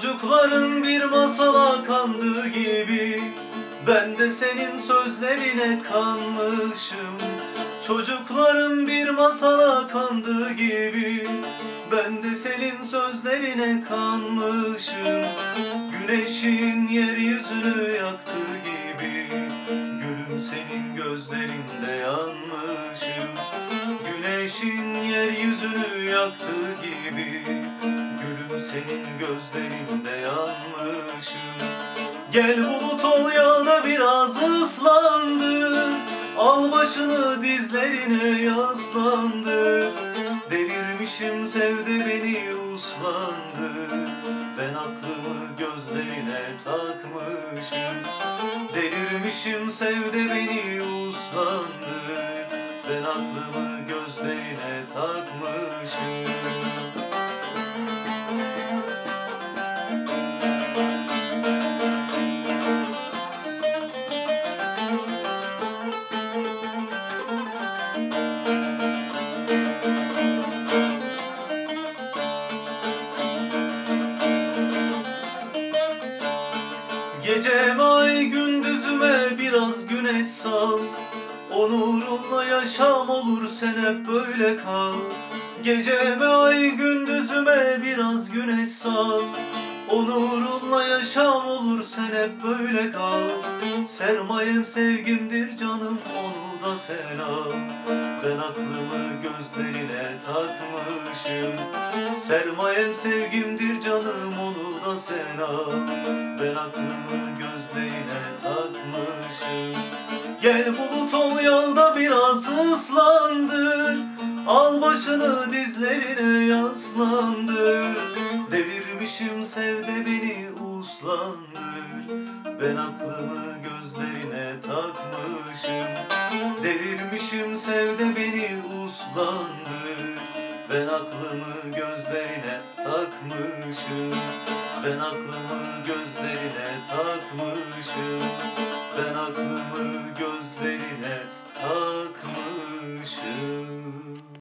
Çocukların bir masala kandığı gibi Ben de senin sözlerine kanmışım. Çocukların bir masala kandığı gibi Ben de senin sözlerine kanmışım. Güneşin yeryüzünü yaktığı gibi Gülüm senin gözlerinde yanmışım. Güneşin yeryüzünü yaktığı gibi senin gözlerinde yanmışım. Gel bulut ol yağda biraz ıslandı. Al başını dizlerine yaslandı. Delirmişim sevdi beni uslandı. Ben aklımı gözlerine takmışım. Delirmişim sevdi beni uslandı. Ben aklımı gözlerine takmışım Geceme ay gündüzüme biraz güneş sal. O nurunla yaşam olur sen hep böyle kal. Geceme ay gündüzüme biraz güneş sal. O nurunla yaşam olur sen hep böyle kal. Sermayem sevgimdir canım onu da sen Ben aklımı gözlerine takmışım. Sermayem sevgimdir canım onu da sen al. Ben aklımı gözlerine takmışım. Gel bulut ol yolda biraz ıslandır. Al başını dizlerine yaslandır. Devirmişim sevde beni uslandır. Ben aklımı gözlerine takmışım. Delirmişim sevde beni uslandır Ben aklımı gözlerine takmışım. Ben aklımı gözlerine takmışım. Ben aklımı